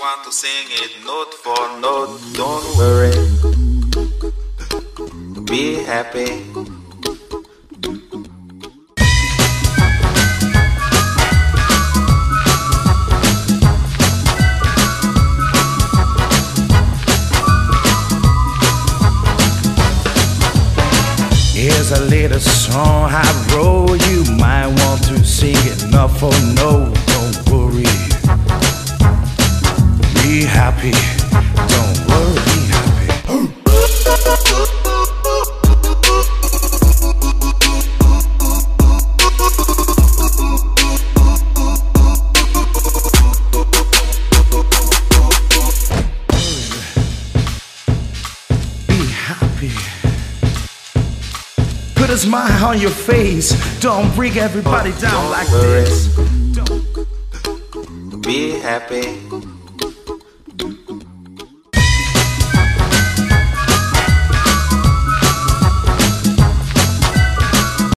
want to sing it note for note. Don't worry. Be happy. Here's a little song I wrote. You might want to sing it, not for no. Be happy. Don't worry. Be happy. Be happy. Put a smile on your face. Don't bring everybody down Don't like worry. this. Be happy.